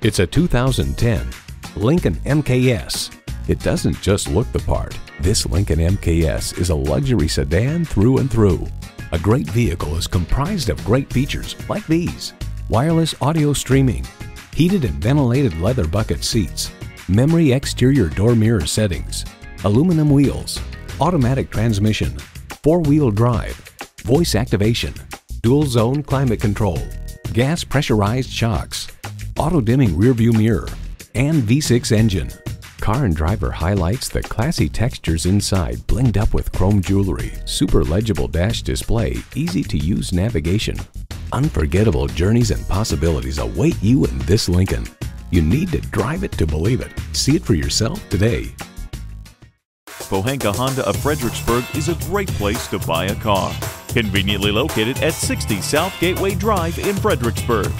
It's a 2010 Lincoln MKS. It doesn't just look the part. This Lincoln MKS is a luxury sedan through and through. A great vehicle is comprised of great features like these. Wireless audio streaming, heated and ventilated leather bucket seats, memory exterior door mirror settings, aluminum wheels, automatic transmission, four-wheel drive, voice activation, dual zone climate control, gas pressurized shocks, auto-dimming rearview mirror, and V6 engine. Car and Driver highlights the classy textures inside blinged up with chrome jewelry, super legible dash display, easy to use navigation. Unforgettable journeys and possibilities await you in this Lincoln. You need to drive it to believe it. See it for yourself today. Pohanka Honda of Fredericksburg is a great place to buy a car. Conveniently located at 60 South Gateway Drive in Fredericksburg.